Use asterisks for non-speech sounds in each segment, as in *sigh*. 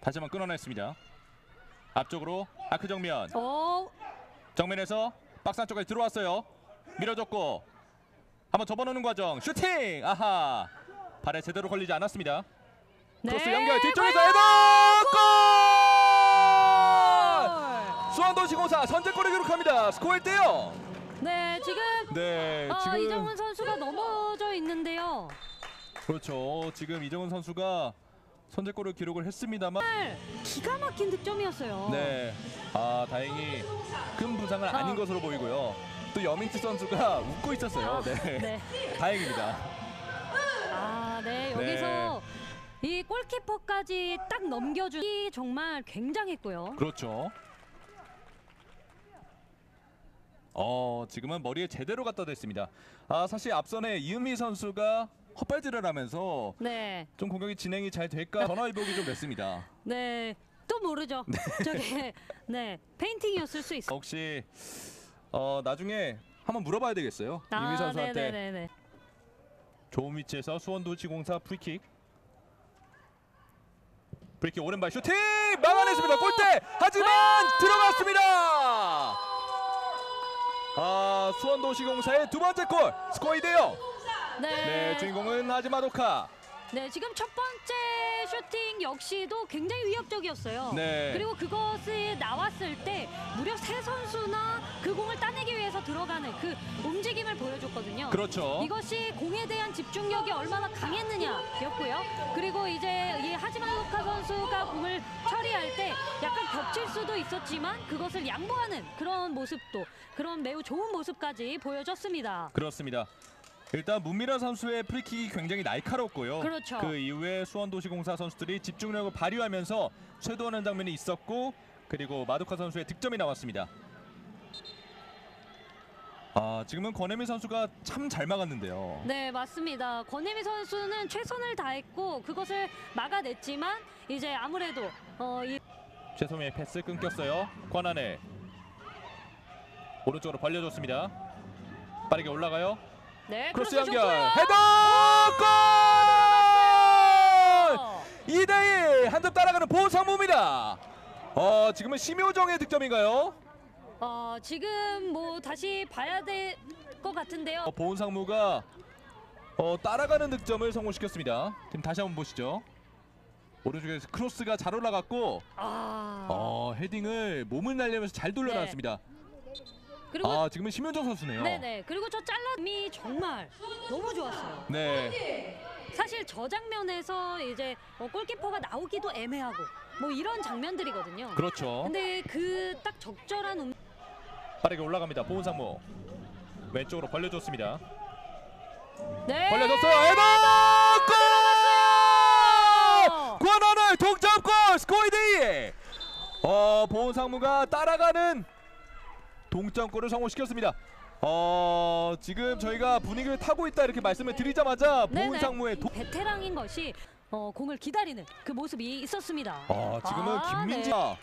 다시 한번 끊어냈습니다. 앞쪽으로 아크 정면. 어, 정면에서 박스 안쪽까지 들어왔어요. 밀어줬고 한번 접어놓는 과정. 슈팅. 아하. 발에 제대로 걸리지 않았습니다. 네. 크로스 연결 뒤쪽에서 헤더 골! 수원도시공사 선제골을 기록합니다. 스코어 1대0. 네, 지금 네, 어, 지금 이정훈 선수가 넘어져 있는데요. 그렇죠. 지금 이정훈 선수가 선제골을 기록을 했습니다만 기가 막힌 득점이었어요. 네. 아, 다행히 큰 부상은 아닌 어. 것으로 보이고요. 또 여민트 선수가 *laughs* 웃고 있었어요. 네. 네. *laughs* 다행입니다. 아, 네. 여기서 이 골키퍼까지 딱 넘겨주기 정말 굉장했고요. 그렇죠. 어, 지금은 머리에 제대로 갖다 댔습니다. 아, 사실 앞선에 이은미 선수가 헛발질을 하면서 네. 좀 공격이 진행이 잘 될까 전화위복이 좀 됐습니다. *laughs* 네. 또 모르죠. 저게 네. 페인팅이었을 수 있어. 혹시 어, 나중에 한번 물어봐야 되겠어요. 이은미 선수한테 아, 네네네. 좋은 위치에서 수원도시공사 프리킥. 프리킥 오른발 슈팅 막아냈습니다. 골대 하지만 들어갔습니다. 아 수원도시공사의 두 번째 골 스코어 2대요. 네. 네 주인공은 하지마도카. 네, 지금 첫 번째 슈팅 역시도 굉장히 위협적이었어요. 네. 그리고 그것이 나왔을 때 무려 세 선수나 그 공을 따내기 위해서 들어가는 그 움직임을 보여줬거든요. 그렇죠. 이것이 공에 대한 집중력이 얼마나 강했느냐였고요. 그리고 이제 이 하지마루카 선수가 공을 처리할 때 약간 겹칠 수도 있었지만 그것을 양보하는 그런 모습도 그런 매우 좋은 모습까지 보여줬습니다. 그렇습니다. 일단 문미라 선수의 프리킥이 굉장히 날카롭고요. 그렇죠. 그 이후에 수원도시공사 선수들이 집중력을 발휘하면서 쇄도하는 장면이 있었고 그리고 마도카 선수의 득점이 나왔습니다. 아 지금은 권혜미 선수가 참 잘 막았는데요. 네, 맞습니다. 권혜미 선수는 최선을 다했고 그것을 막아냈지만 이제 아무래도 어, 이 최소미의 패스 끊겼어요. 권한혜 오른쪽으로 벌려줬습니다. 빠르게 올라가요. 네, 크로스 크로스 연결 좋고요. 헤더 골! 어, 2대1 한 점 따라가는 보은상무입니다. 어 지금은 심효정의 득점인가요? 어, 지금 뭐 다시 봐야 될 것 같은데요. 어, 보은상무가 어, 따라가는 득점을 성공시켰습니다. 지금 다시 한번 보시죠. 오른쪽에서 크로스가 잘 올라갔고 아, 어, 헤딩을 몸을 날리면서 잘 돌려놨습니다. 그리고 아 지금은 심효정 선수네요. 네네 그리고 저 잘라미 정말 너무 좋았어요. 네. 사실 저 장면에서 이제 어, 골키퍼가 나오기도 애매하고 뭐 이런 장면들이거든요. 그렇죠. 근데 그 딱 적절한 음, 빠르게 올라갑니다. 보은 상무 왼쪽으로 벌려줬습니다. 네 벌려줬어요. 헤더 골! 권한을 동점골 2대2 어 보은 상무가 따라가는 동점골을 성공시켰습니다 어 지금 저희가 분위기를 타고 있다 이렇게 말씀을 드리자마자. 보은상무의 도... 베테랑인 것이 어, 공을 기다리는 그 모습이 있었습니다. 어 지금은 아, 김민지가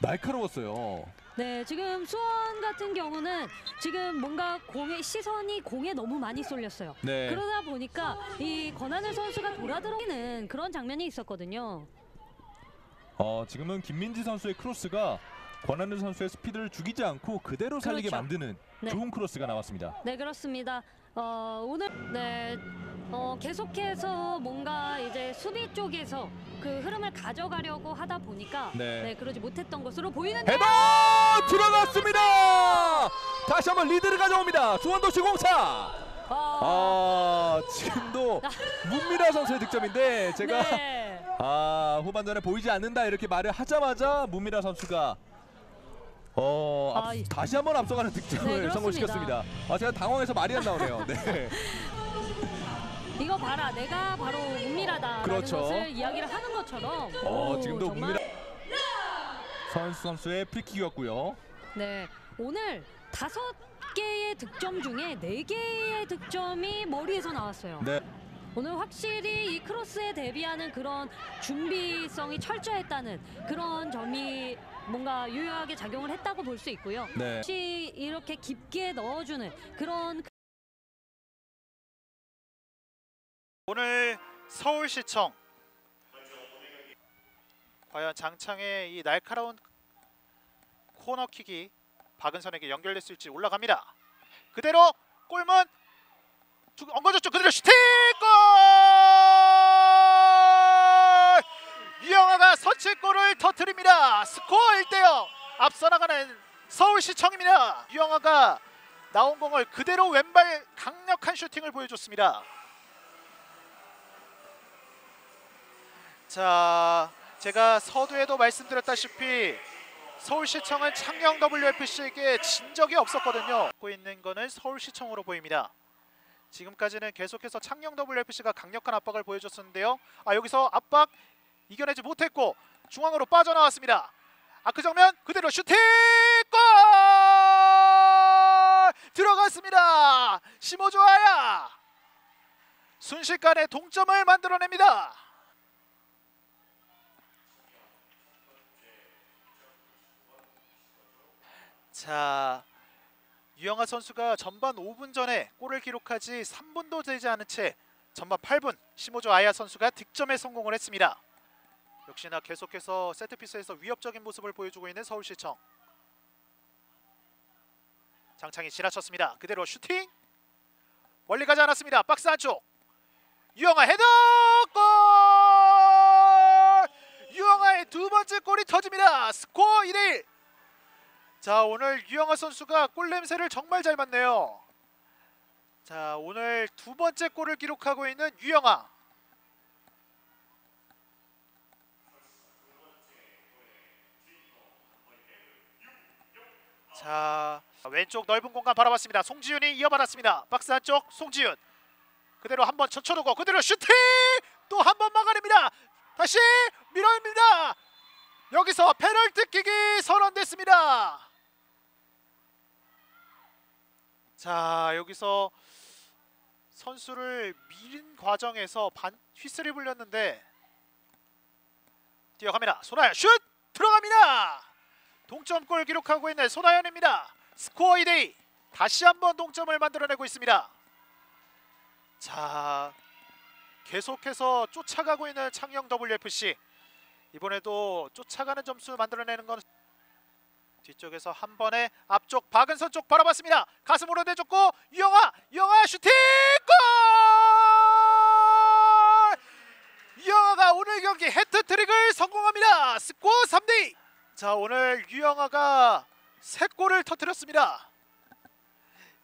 날카로웠어요 네, 지금 수원 같은 경우는 지금 뭔가 공의 시선이 공에 너무 많이 쏠렸어요. 네 그러다 보니까 이 권하늘 선수가 돌아들어오는 그런 장면이 있었거든요. 어 지금은 김민지 선수의 크로스가 권한우 선수의 스피드를 죽이지 않고 그대로 살리게 그렇죠. 만드는 네. 좋은 크로스가 나왔습니다 네, 그렇습니다. 어, 오늘 네. 어, 계속해서 뭔가 이제 수비 쪽에서 그 흐름을 가져가려고 하다 보니까 네. 네, 그러지 못했던 것으로 보이는데 헤더 들어갔습니다 다시 한번 리드를 가져옵니다 수원도시 공사 어, 아 지금도 *laughs* 문미라 선수의 득점인데 제가 네. 아 후반전에 보이지 않는다 이렇게 말을 하자마자 문미라 선수가 어 앞- 아, 이- 다시 한번 앞서가는 득점을 네. 성공시켰습니다. 아 제가 당황해서 말이 안 나오네요. 네. *laughs* 이거 봐라, 내가 바로 문미라다라는 그렇죠. 것을 이야기를 하는 것처럼. 어 오, 지금도 정말 문미라 선수 선수의 프리킥이었고요. 네, 오늘 다섯 개의 득점 중에 네 개의 득점이 머리에서 나왔어요. 네. 오늘 확실히 이 크로스에 대비하는 그런 준비성이 철저했다는 그런 점이 뭔가 유효하게 작용을 했다고 볼 수 있고요. 네. 혹시 이렇게 깊게 넣어주는 그런 오늘 서울시청 과연 장창의 이 날카로운 코너킥이 박은선에게 연결됐을지 올라갑니다. 그대로 골문 두- 엉거졌죠. 그대로 슈팅 골! 유영아가 선취골을 터뜨립니다. 스코어 1대0 앞서 나가는 서울시청입니다. 유영아가 나온 공을 그대로 왼발 강력한 슈팅을 보여줬습니다. 자, 제가 서두에도 말씀드렸다시피 서울시청은 창녕 WFC에게 진 적이 없었거든요. 갖고 있는 거는 서울시청으로 보입니다. 지금까지는 계속해서 창녕 WFC가 강력한 압박을 보여줬었는데요. 아 여기서 압박 이겨내지 못했고 중앙으로 빠져나왔습니다. 아크 정면 그대로 슈팅 골 들어갔습니다. 심호조아야 순식간에 동점을 만들어냅니다. 자 유영아 선수가 전반 5분 전에 골을 기록하지 3분도 되지 않은 채 전반 8분 심호조 아야 선수가 득점에 성공을 했습니다. 역시나 계속해서 세트피스에서 위협적인 모습을 보여주고 있는 서울시청. 장창이 지나쳤습니다. 그대로 슈팅 멀리 가지 않았습니다. 박스 안쪽 유영아 헤더 골! 유영아의 두 번째 골이 터집니다. 스코어 1대1. 자 오늘 유영아 선수가 골 냄새를 정말 잘 맡네요. 자 오늘 두 번째 골을 기록하고 있는 유영아. 자 왼쪽 넓은 공간 바라봤습니다. 송지윤이 이어받았습니다. 박스 안쪽 송지윤 그대로 한번 젖혀두고 그대로 슈팅 또 한 번 막아냅니다. 다시 밀어냅니다. 여기서 페널티킥이 선언됐습니다. 자 여기서 선수를 밀은 과정에서 반 휘슬이 불렸는데 뛰어갑니다. 손아연 슛 들어갑니다. 동점골 기록하고 있는 손아연입니다. 스코어 2대2 다시 한번 동점을 만들어내고 있습니다. 자 계속해서 쫓아가고 있는 창녕 WFC 이번에도 쫓아가는 점수 만들어내는 건 뒤쪽에서 한 번에 앞쪽 박은선 쪽 바라봤습니다. 가슴으로 내줬고 유영아 유영아 슈팅 골! 유영아가 오늘 경기 해트트릭을 성공합니다. 스코어 3대2. 자 오늘 유영아가 세 골을 터뜨렸습니다.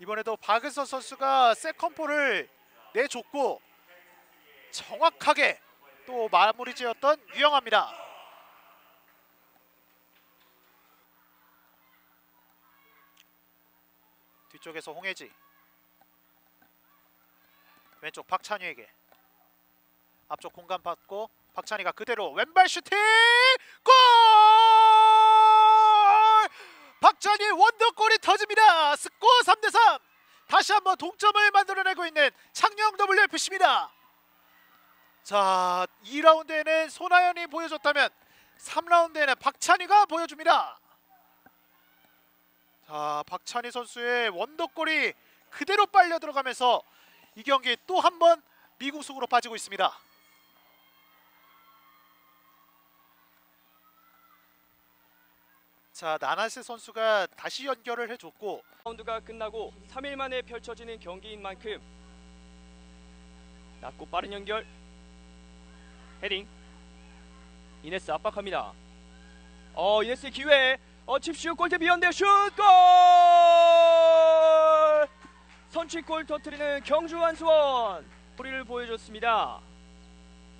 이번에도 박은선 선수가 세컨볼을 내줬고 정확하게 또 마무리 지었던 유영아입니다. 뒤쪽에서 홍혜지 왼쪽 박찬희에게 앞쪽 공간 받고 박찬희가 그대로 왼발 슈팅 골! 박찬희 원더골이 터집니다. 스코어 3대 3. 다시 한번 동점을 만들어내고 있는 창녕 WFC입니다. 자, 2라운드에는 손아연이 보여줬다면 3라운드에는 박찬희가 보여줍니다. 자, 박찬희 선수의 원더골이 그대로 빨려 들어가면서 이 경기 또 한 번 미국승으로 빠지고 있습니다. 자, 나나세 선수가 다시 연결을 해줬고 라운드가 끝나고 3일 만에 펼쳐지는 경기인 만큼 낮고 빠른 연결. 헤딩. 이네스 압박합니다. 어 이네스의 기회. 어 칩슛 골대 비었는데 슛골! 선취골 터트리는 경주 한수원. 소리를 보여줬습니다.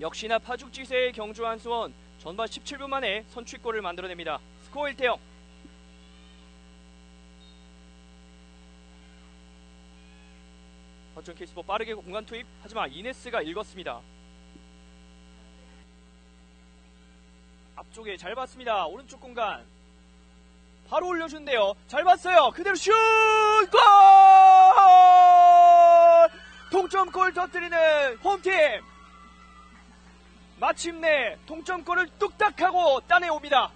역시나 파죽지세의 경주 한수원. 전반 17분 만에 선취골을 만들어냅니다 스코어 1대0 허준 케이스보 빠르게 공간 투입 하지만 이네스가 읽었습니다. 앞쪽에 잘 봤습니다. 오른쪽 공간 바로 올려줬는데요. 잘 봤어요. 그대로 슛! 골! 동점골 터뜨리는 홈팀 마침내 동점골을 뚝딱하고 따내옵니다.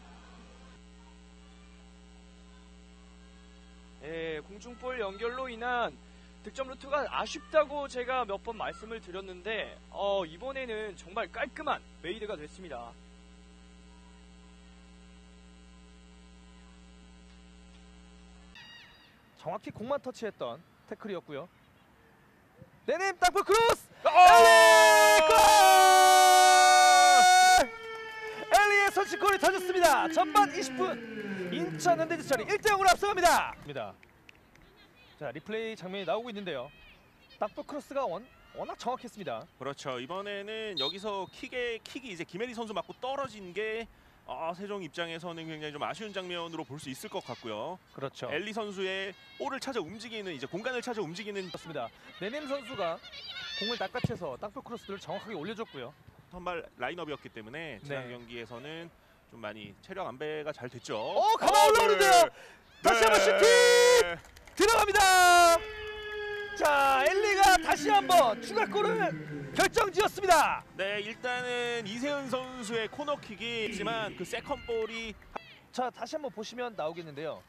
예, 공중볼 연결로 인한 득점 루트가 아쉽다고 제가 몇 번 말씀을 드렸는데 어, 이번에는 정말 깔끔한 made가 됐습니다. 정확히 공만 터치했던 태클이었고요. 네넴 땅볼 크로스! 어! 엘리! 엘리의 선취골이 터졌습니다. 전반 20분 인천 현대제철이 1대 0으로 앞서갑니다. 입니다. 자 리플레이 장면이 나오고 있는데요. 땅볼 크로스가 원, 워낙 정확했습니다. 그렇죠. 이번에는 여기서 킥에 킥이 이제 김혜리 선수 맞고 떨어진 게 아, 세종 입장에서는 굉장히 좀 아쉬운 장면으로 볼 수 있을 것 같고요. 그렇죠. 엘리 선수의 볼을 찾아 움직이는 이제 공간을 찾아 움직이는 그렇습니다. 네넴 선수가 공을 낚아채서 땅볼 크로스를 정확하게 올려줬고요. 선발 라인업이었기 때문에 지난 네. 경기에서는 좀 많이 체력 안배가 잘 됐죠. 어, 감아 올라오는데요. 다시 한번 슈팅! 들어갑니다. 자, 엘리가 다시 한번 추가골을 결정지었습니다. 네, 일단은 이세은 선수의 코너킥이 있지만 그 second ball이 자, 다시 한번 보시면 나오겠는데요.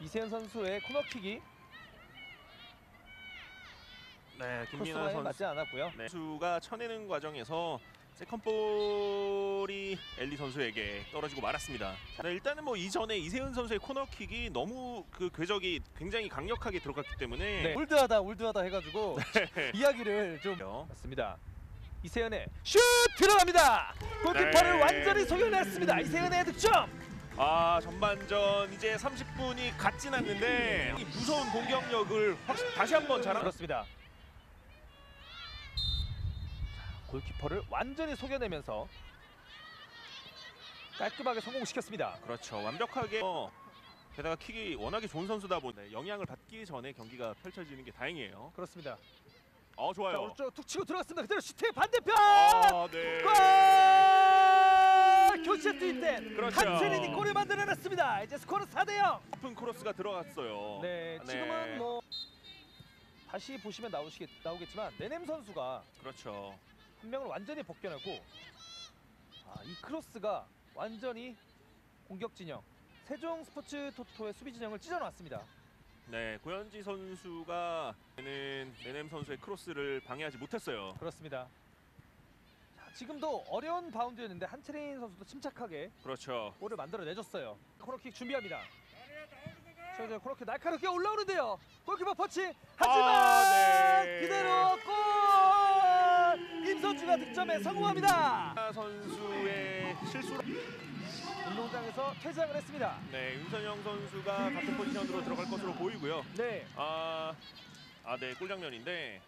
이세은 선수의 코너킥이 네, 김민아 선수 맞지 않았고요. 네. 선수가 쳐내는 과정에서 second ball이 엘리 선수에게 떨어지고 말았습니다. 네, 일단은 뭐 이전에 이세은 선수의 코너킥이 너무 그 궤적이 굉장히 강력하게 들어갔기 때문에 네. old하다 old하다 해가지고 *laughs* 이야기를 좀 맞습니다. 이세은의 슛 들어갑니다. 골키퍼를 네. 완전히 속여냈습니다. 이세현의 득점. 아 전반전 이제 30분이 갓 지났는데 이 무서운 공격력을 다시 한번 자랑. 그렇습니다. 자, 골키퍼를 완전히 속여내면서 깔끔하게 성공시켰습니다. 그렇죠. 완벽하게 어, 게다가 킥이 워낙에 좋은 선수다 보니 영향을 받기 전에 경기가 펼쳐지는 게 다행이에요. 그렇습니다. 어 자, 좋아요. 오른쪽 툭 치고 들어갔습니다. 그대로 슈팅 반대편 아 네. 골! 교체 투입된 그렇죠. 한세린이 골을 만들어냈습니다. 이제 스코어는 4대 0. 높은 크로스가 들어갔어요. 네, 네. 지금은 뭐 다시 보시면 나오시겠 나오겠지만 네넴 선수가 그렇죠. 한 명을 완전히 벗겨내고 아, 이 크로스가 완전히 공격 진영 세종 스포츠 토토의 수비 진영을 찢어놨습니다. 네, 고현지 선수가 는 네넴 선수의 크로스를 방해하지 못했어요. 그렇습니다. 자, 지금도 어려운 바운드였는데 한채린 선수도 침착하게 그렇죠. 골을 만들어 내줬어요. 코너킥 준비합니다. 자, 이제 코너킥 날카롭게 올라오는데요. 골키퍼 퍼치 하지만 아, 네. 그대로 골! 임선주가 득점에 성공합니다. 하 선수의 실수로 운동장에서 퇴장을 했습니다. 네, 윤선영 선수가 같은 포지션으로 들어갈 것으로 보이고요. 네, 아, 아, 네, 골 장면인데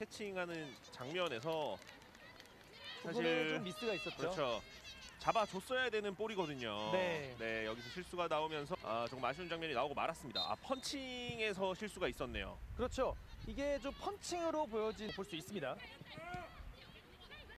해칭하는 장면에서 사실 좀 미스가 있었죠. 그렇죠. 잡아줬어야 되는 볼이거든요. 네. 여기서 실수가 나오면서 아, 조금 아쉬운 장면이 나오고 말았습니다. 아, 펀칭에서 실수가 있었네요. 그렇죠. 이게 좀 펀칭으로 보여진 볼 수 있습니다.